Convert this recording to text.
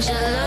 danger.